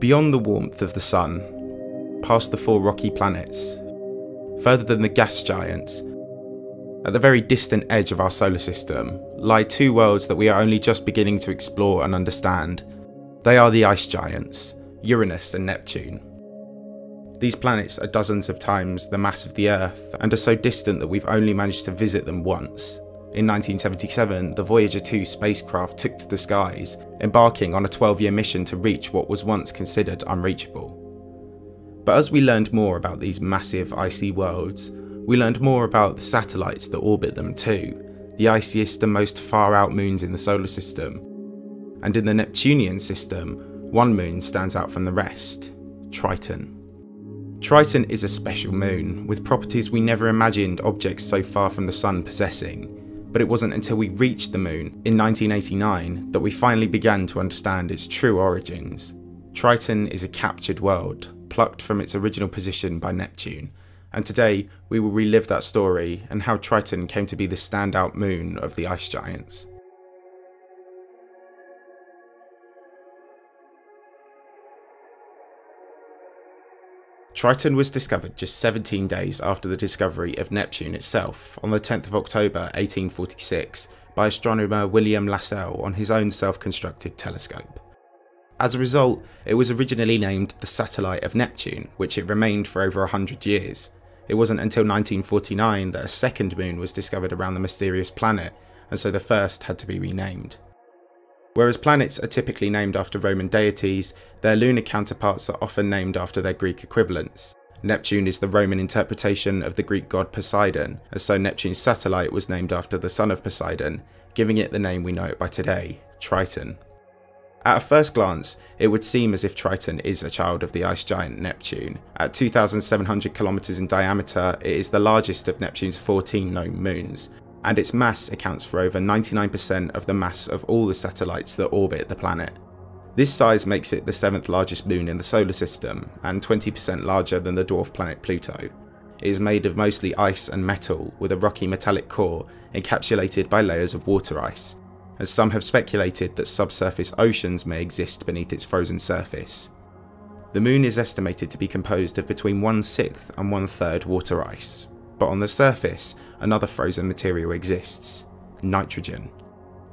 Beyond the warmth of the Sun, past the four rocky planets, further than the gas giants, at the very distant edge of our solar system, lie two worlds that we are only just beginning to explore and understand. They are the ice giants, Uranus and Neptune. These planets are dozens of times the mass of the Earth and are so distant that we've only managed to visit them once. In 1977, the Voyager 2 spacecraft took to the skies, embarking on a 12 year mission to reach what was once considered unreachable. But as we learned more about these massive icy worlds, we learned more about the satellites that orbit them too, the iciest and most far out moons in the solar system. And in the Neptunian system, one moon stands out from the rest Triton. Triton is a special moon, with properties we never imagined objects so far from the Sun possessing. But it wasn't until we reached the moon in 1989 that we finally began to understand its true origins. Triton is a captured world, plucked from its original position by Neptune, and today we will relive that story and how Triton came to be the standout moon of the ice giants. Triton was discovered just 17 days after the discovery of Neptune itself, on the 10th of October 1846, by astronomer William Lassell on his own self constructed telescope. As a result, it was originally named the satellite of Neptune, which it remained for over 100 years, it wasn't until 1949 that a second moon was discovered around the mysterious planet, and so the first had to be renamed. Whereas planets are typically named after Roman deities, their lunar counterparts are often named after their Greek equivalents. Neptune is the Roman interpretation of the Greek god Poseidon, and so Neptune's satellite was named after the son of Poseidon, giving it the name we know it by today, Triton. At a first glance, it would seem as if Triton is a child of the ice giant Neptune. At 2,700 kilometers in diameter, it is the largest of Neptune's 14 known moons, and its mass accounts for over 99% of the mass of all the satellites that orbit the planet. This size makes it the seventh largest moon in the solar system, and 20% larger than the dwarf planet Pluto. It is made of mostly ice and metal, with a rocky metallic core encapsulated by layers of water ice, as some have speculated that subsurface oceans may exist beneath its frozen surface. The moon is estimated to be composed of between one sixth and one third water ice, but on the surface, another frozen material exists nitrogen.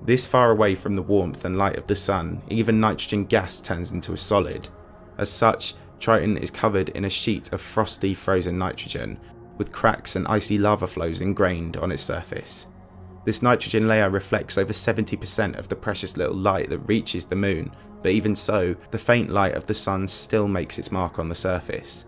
This far away from the warmth and light of the sun, even nitrogen gas turns into a solid. As such, Triton is covered in a sheet of frosty frozen nitrogen, with cracks and icy lava flows ingrained on its surface. This nitrogen layer reflects over 70% of the precious little light that reaches the moon, but even so, the faint light of the sun still makes its mark on the surface.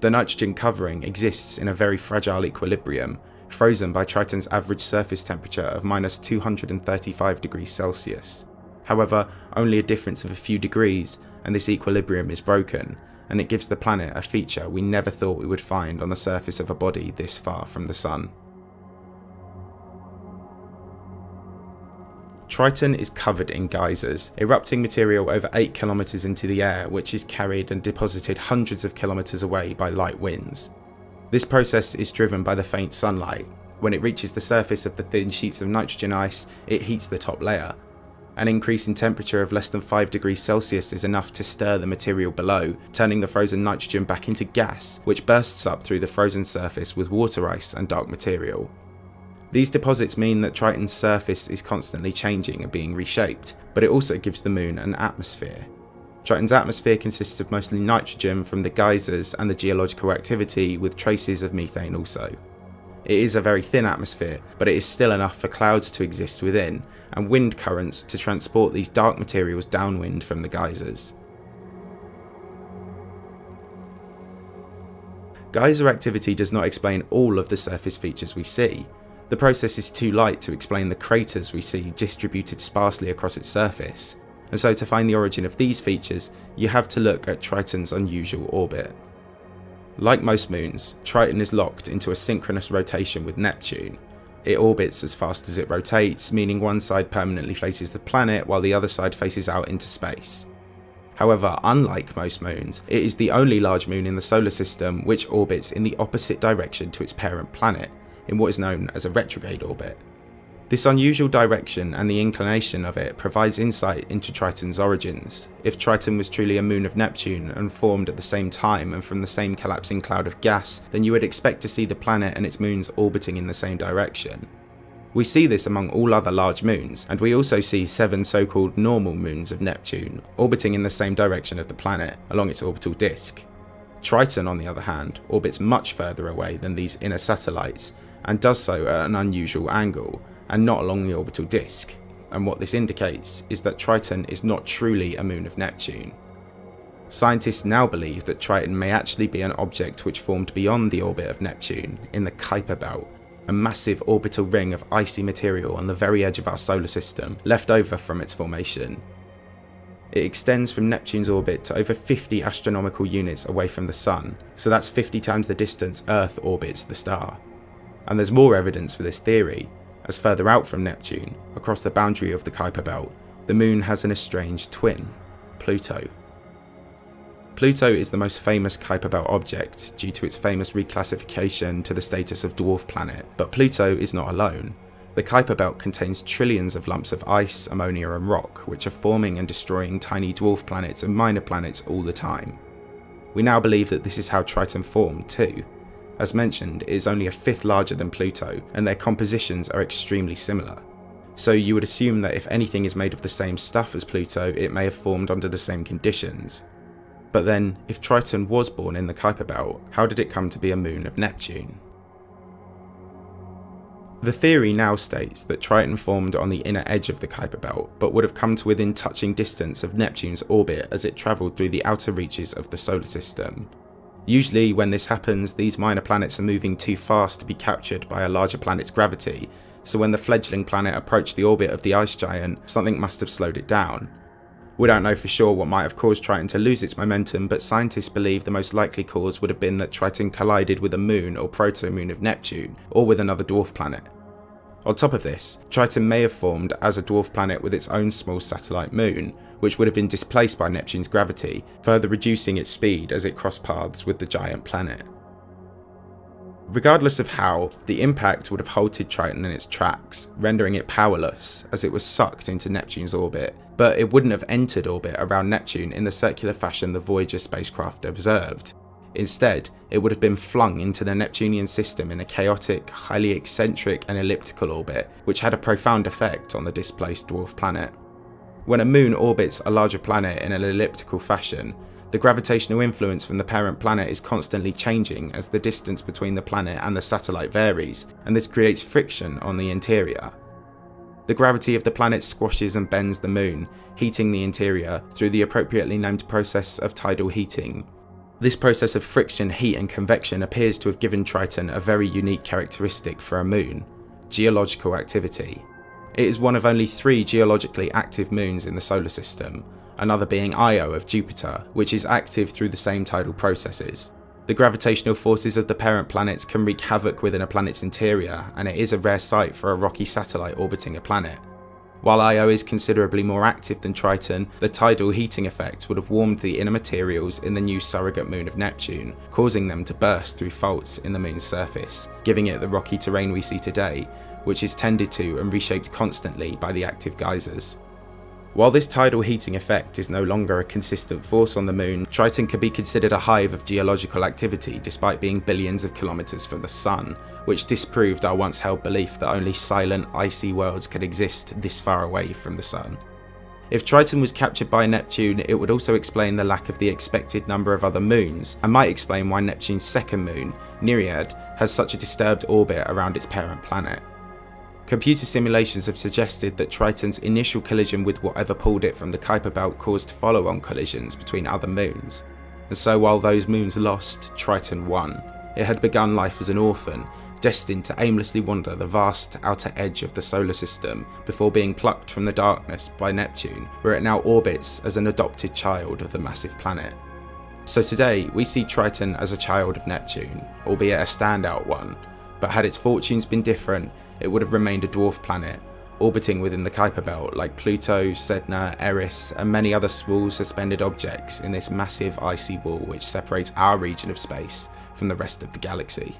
The nitrogen covering exists in a very fragile equilibrium, frozen by Triton's average surface temperature of minus 235 degrees Celsius. However, only a difference of a few degrees, and this equilibrium is broken, and it gives the planet a feature we never thought we would find on the surface of a body this far from the Sun. Triton is covered in geysers, erupting material over 8 kilometers into the air which is carried and deposited hundreds of kilometers away by light winds. This process is driven by the faint sunlight. When it reaches the surface of the thin sheets of nitrogen ice, it heats the top layer. An increase in temperature of less than 5 degrees Celsius is enough to stir the material below, turning the frozen nitrogen back into gas, which bursts up through the frozen surface with water ice and dark material. These deposits mean that Triton's surface is constantly changing and being reshaped, but it also gives the moon an atmosphere. Triton's atmosphere consists of mostly nitrogen from the geysers and the geological activity, with traces of methane also. It is a very thin atmosphere, but it is still enough for clouds to exist within, and wind currents to transport these dark materials downwind from the geysers. Geyser activity does not explain all of the surface features we see, the process is too light to explain the craters we see distributed sparsely across its surface, and so to find the origin of these features, you have to look at Triton's unusual orbit. Like most moons, Triton is locked into a synchronous rotation with Neptune. It orbits as fast as it rotates, meaning one side permanently faces the planet while the other side faces out into space. However, unlike most moons, it is the only large moon in the solar system which orbits in the opposite direction to its parent planet, in what is known as a retrograde orbit. This unusual direction and the inclination of it provides insight into Triton's origins. If Triton was truly a moon of Neptune and formed at the same time and from the same collapsing cloud of gas, then you would expect to see the planet and its moons orbiting in the same direction. We see this among all other large moons, and we also see seven so-called normal moons of Neptune, orbiting in the same direction of the planet, along its orbital disk. Triton, on the other hand, orbits much further away than these inner satellites, and does so at an unusual angle, and not along the orbital disk, and what this indicates is that Triton is not truly a moon of Neptune. Scientists now believe that Triton may actually be an object which formed beyond the orbit of Neptune, in the Kuiper Belt, a massive orbital ring of icy material on the very edge of our solar system, left over from its formation. It extends from Neptune's orbit to over 50 astronomical units away from the Sun, so that's 50 times the distance Earth orbits the star. And there's more evidence for this theory, as further out from Neptune, across the boundary of the Kuiper Belt, the Moon has an estranged twin, Pluto. Pluto is the most famous Kuiper Belt object due to its famous reclassification to the status of dwarf planet, but Pluto is not alone. The Kuiper Belt contains trillions of lumps of ice, ammonia and rock, which are forming and destroying tiny dwarf planets and minor planets all the time. We now believe that this is how Triton formed too, as mentioned, it is only a fifth larger than Pluto, and their compositions are extremely similar. So you would assume that if anything is made of the same stuff as Pluto, it may have formed under the same conditions. But then, if Triton was born in the Kuiper Belt, how did it come to be a moon of Neptune? The theory now states that Triton formed on the inner edge of the Kuiper Belt, but would have come to within touching distance of Neptune's orbit as it travelled through the outer reaches of the solar system, Usually when this happens, these minor planets are moving too fast to be captured by a larger planet's gravity, so when the fledgling planet approached the orbit of the ice giant, something must have slowed it down. We don't know for sure what might have caused Triton to lose its momentum, but scientists believe the most likely cause would have been that Triton collided with a moon or proto-moon of Neptune, or with another dwarf planet. On top of this, Triton may have formed as a dwarf planet with its own small satellite moon, which would have been displaced by Neptune's gravity, further reducing its speed as it crossed paths with the giant planet. Regardless of how, the impact would have halted Triton in its tracks, rendering it powerless as it was sucked into Neptune's orbit, but it wouldn't have entered orbit around Neptune in the circular fashion the Voyager spacecraft observed. Instead, it would have been flung into the Neptunian system in a chaotic, highly eccentric and elliptical orbit, which had a profound effect on the displaced dwarf planet. When a moon orbits a larger planet in an elliptical fashion, the gravitational influence from the parent planet is constantly changing as the distance between the planet and the satellite varies, and this creates friction on the interior. The gravity of the planet squashes and bends the moon, heating the interior through the appropriately named process of tidal heating. This process of friction, heat and convection appears to have given Triton a very unique characteristic for a moon, geological activity. It is one of only three geologically active moons in the solar system, another being Io of Jupiter, which is active through the same tidal processes. The gravitational forces of the parent planets can wreak havoc within a planet's interior, and it is a rare sight for a rocky satellite orbiting a planet. While Io is considerably more active than Triton, the tidal heating effect would have warmed the inner materials in the new surrogate moon of Neptune, causing them to burst through faults in the moon's surface, giving it the rocky terrain we see today, which is tended to and reshaped constantly by the active geysers. While this tidal heating effect is no longer a consistent force on the moon, Triton can be considered a hive of geological activity despite being billions of kilometres from the sun, which disproved our once held belief that only silent, icy worlds could exist this far away from the sun. If Triton was captured by Neptune, it would also explain the lack of the expected number of other moons, and might explain why Neptune's second moon, Nereid, has such a disturbed orbit around its parent planet. Computer simulations have suggested that Triton's initial collision with whatever pulled it from the Kuiper Belt caused follow-on collisions between other moons, and so while those moons lost, Triton won. It had begun life as an orphan, destined to aimlessly wander the vast outer edge of the solar system before being plucked from the darkness by Neptune, where it now orbits as an adopted child of the massive planet. So today, we see Triton as a child of Neptune, albeit a standout one, but had its fortunes been different, it would have remained a dwarf planet, orbiting within the Kuiper Belt like Pluto, Sedna, Eris, and many other small suspended objects in this massive icy wall which separates our region of space from the rest of the galaxy.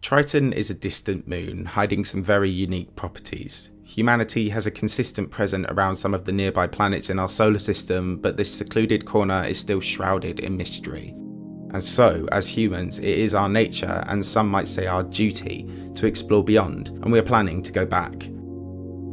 Triton is a distant moon, hiding some very unique properties. Humanity has a consistent presence around some of the nearby planets in our solar system, but this secluded corner is still shrouded in mystery. And so, as humans, it is our nature, and some might say our duty, to explore beyond, and we are planning to go back.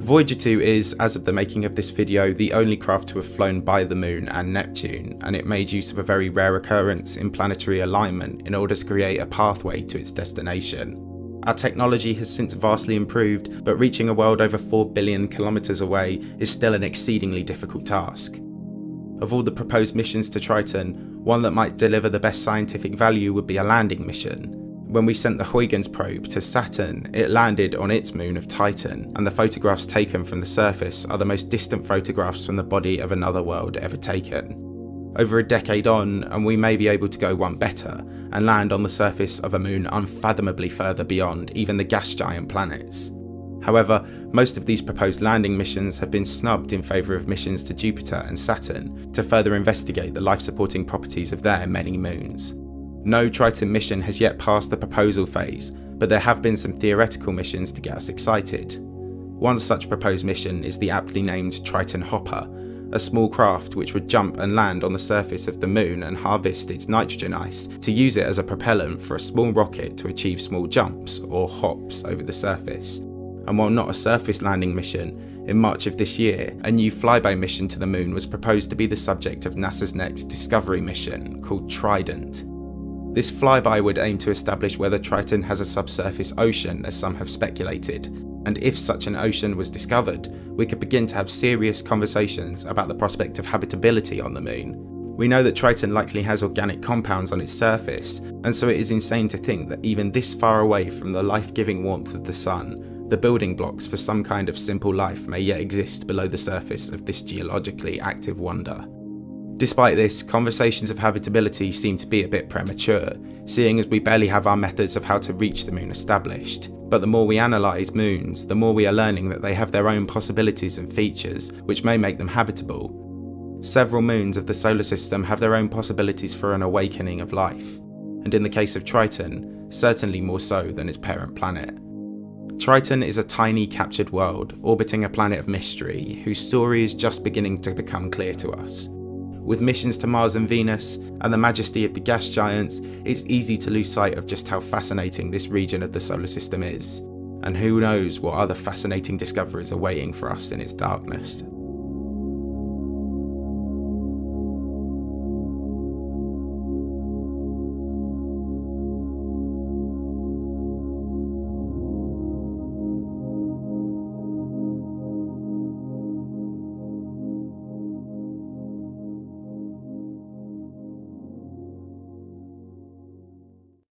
Voyager 2 is, as of the making of this video, the only craft to have flown by the Moon and Neptune, and it made use of a very rare occurrence in planetary alignment in order to create a pathway to its destination. Our technology has since vastly improved, but reaching a world over 4 billion kilometres away is still an exceedingly difficult task. Of all the proposed missions to Triton, one that might deliver the best scientific value would be a landing mission, when we sent the Huygens probe to Saturn, it landed on its moon of Titan, and the photographs taken from the surface are the most distant photographs from the body of another world ever taken. Over a decade on, and we may be able to go one better, and land on the surface of a moon unfathomably further beyond even the gas giant planets. However, most of these proposed landing missions have been snubbed in favour of missions to Jupiter and Saturn to further investigate the life supporting properties of their many moons. No Triton mission has yet passed the proposal phase, but there have been some theoretical missions to get us excited. One such proposed mission is the aptly named Triton Hopper, a small craft which would jump and land on the surface of the moon and harvest its nitrogen ice to use it as a propellant for a small rocket to achieve small jumps, or hops, over the surface. And while not a surface landing mission, in March of this year, a new flyby mission to the moon was proposed to be the subject of NASA's next Discovery mission, called Trident. This flyby would aim to establish whether Triton has a subsurface ocean, as some have speculated, and if such an ocean was discovered, we could begin to have serious conversations about the prospect of habitability on the moon. We know that Triton likely has organic compounds on its surface, and so it is insane to think that even this far away from the life-giving warmth of the sun, the building blocks for some kind of simple life may yet exist below the surface of this geologically active wonder. Despite this, conversations of habitability seem to be a bit premature, seeing as we barely have our methods of how to reach the moon established. But the more we analyse moons, the more we are learning that they have their own possibilities and features, which may make them habitable. Several moons of the solar system have their own possibilities for an awakening of life, and in the case of Triton, certainly more so than its parent planet. Triton is a tiny captured world orbiting a planet of mystery whose story is just beginning to become clear to us. With missions to Mars and Venus, and the majesty of the gas giants, it's easy to lose sight of just how fascinating this region of the solar system is. And who knows what other fascinating discoveries are waiting for us in its darkness.